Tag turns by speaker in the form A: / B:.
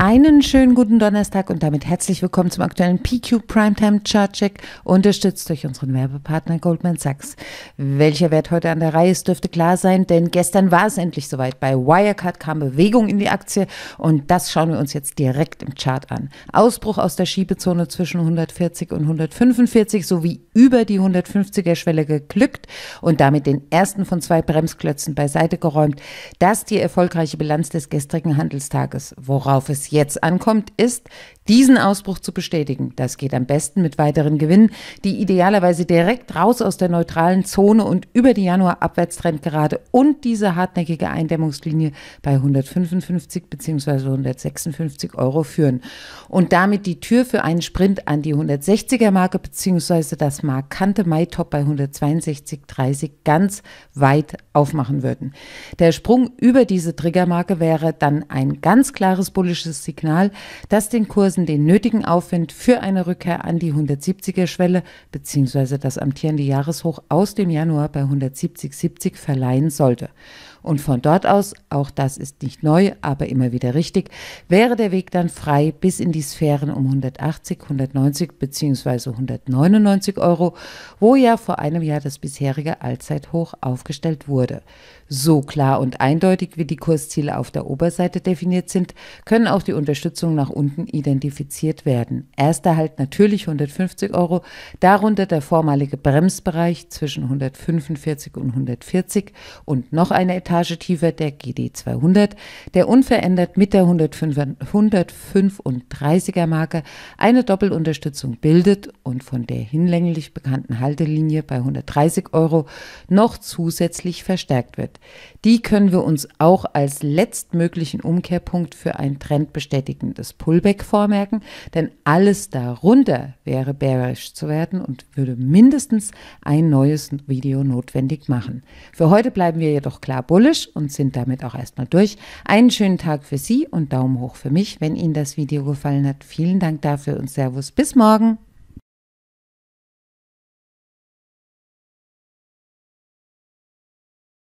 A: Einen schönen guten Donnerstag und damit herzlich willkommen zum aktuellen PQ Primetime Chart Check, unterstützt durch unseren Werbepartner Goldman Sachs. Welcher Wert heute an der Reihe ist, dürfte klar sein, denn gestern war es endlich soweit. Bei Wirecard kam Bewegung in die Aktie und das schauen wir uns jetzt direkt im Chart an. Ausbruch aus der Schiebezone zwischen 140 und 145 sowie über die 150er Schwelle geglückt und damit den ersten von zwei Bremsklötzen beiseite geräumt. Das die erfolgreiche Bilanz des gestrigen Handelstages. Worauf es jetzt ankommt, ist, diesen Ausbruch zu bestätigen. Das geht am besten mit weiteren Gewinnen, die idealerweise direkt raus aus der neutralen Zone und über die Januar-Abwärtstrend gerade und diese hartnäckige Eindämmungslinie bei 155 bzw. 156 Euro führen. Und damit die Tür für einen Sprint an die 160er Marke bzw. das markante Mai-Top bei 162,30 ganz weit aufmachen würden. Der Sprung über diese Triggermarke wäre dann ein ganz klares bullisches Signal, das den Kursen den nötigen Aufwind für eine Rückkehr an die 170er Schwelle bzw. das amtierende Jahreshoch aus dem Januar bei 170,70 verleihen sollte. Und von dort aus, auch das ist nicht neu, aber immer wieder richtig, wäre der Weg dann frei bis in die Sphären um 180, 190 bzw. 199 Euro, wo ja vor einem Jahr das bisherige Allzeithoch aufgestellt wurde. So klar und eindeutig wie die Kursziele auf der Oberseite definiert sind, können auch die Unterstützung nach unten identifiziert werden. Erster Halt natürlich 150 Euro, darunter der vormalige Bremsbereich zwischen 145 und 140 und noch eine Etage tiefer der GD 200, der unverändert mit der 135er Marke eine Doppelunterstützung bildet und von der hinlänglich bekannten Haltelinie bei 130 Euro noch zusätzlich verstärkt wird. Die können wir uns auch als letztmöglichen Umkehrpunkt für ein trendbestätigendes Pullback vormerken, denn alles darunter wäre bearish zu werden und würde mindestens ein neues Video notwendig machen. Für heute bleiben wir jedoch klar bullish und sind damit auch erstmal durch. Einen schönen Tag für Sie und Daumen hoch für mich, wenn Ihnen das Video gefallen hat. Vielen Dank dafür und Servus. Bis morgen.